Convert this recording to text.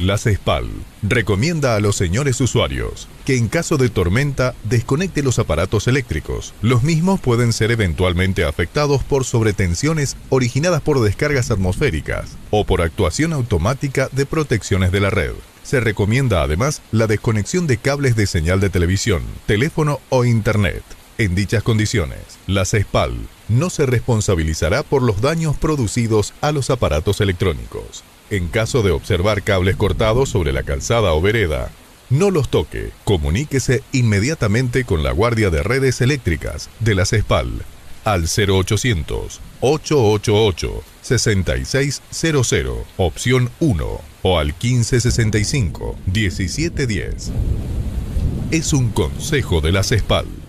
La CESPAL recomienda a los señores usuarios que en caso de tormenta desconecte los aparatos eléctricos. Los mismos pueden ser eventualmente afectados por sobretensiones originadas por descargas atmosféricas o por actuación automática de protecciones de la red. Se recomienda además la desconexión de cables de señal de televisión, teléfono o internet. En dichas condiciones, la CESPAL no se responsabilizará por los daños producidos a los aparatos electrónicos. En caso de observar cables cortados sobre la calzada o vereda, no los toque. Comuníquese inmediatamente con la Guardia de Redes Eléctricas de la CESPAL al 0800 888 6600 opción 1 o al 1565 1710. Es un consejo de la CESPAL.